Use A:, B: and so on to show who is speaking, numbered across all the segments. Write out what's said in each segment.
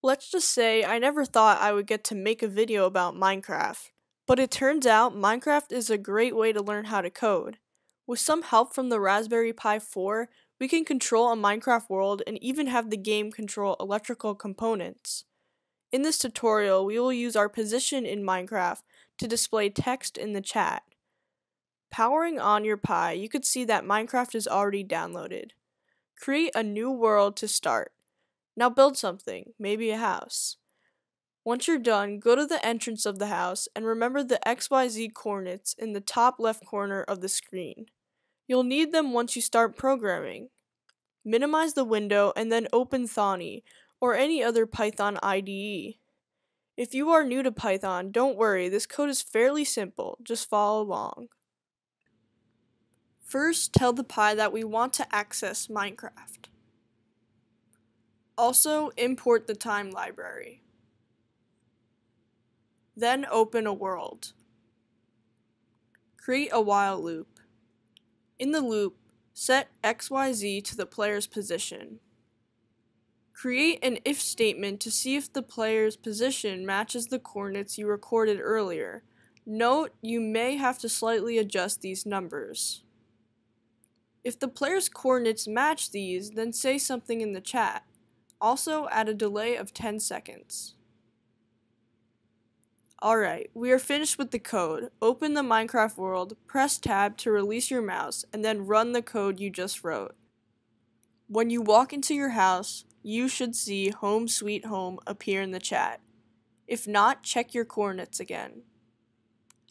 A: Let's just say I never thought I would get to make a video about Minecraft, but it turns out Minecraft is a great way to learn how to code. With some help from the Raspberry Pi 4, we can control a Minecraft world and even have the game control electrical components. In this tutorial, we will use our position in Minecraft to display text in the chat. Powering on your Pi, you could see that Minecraft is already downloaded. Create a new world to start. Now build something, maybe a house. Once you're done, go to the entrance of the house and remember the XYZ coordinates in the top left corner of the screen. You'll need them once you start programming. Minimize the window and then open Thonny or any other Python IDE. If you are new to Python, don't worry, this code is fairly simple, just follow along. First, tell the Pi that we want to access Minecraft. Also, import the time library. Then open a world. Create a while loop. In the loop, set XYZ to the player's position. Create an if statement to see if the player's position matches the coordinates you recorded earlier. Note you may have to slightly adjust these numbers. If the player's coordinates match these, then say something in the chat also at a delay of 10 seconds. Alright, we are finished with the code. Open the Minecraft world, press tab to release your mouse, and then run the code you just wrote. When you walk into your house, you should see Home Sweet Home appear in the chat. If not, check your coordinates again.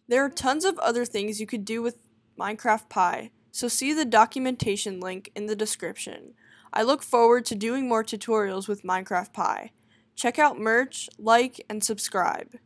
A: There are tons of other things you could do with Minecraft Pi, so see the documentation link in the description. I look forward to doing more tutorials with Minecraft Pi. Check out merch, like, and subscribe.